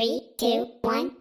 Three, two, one.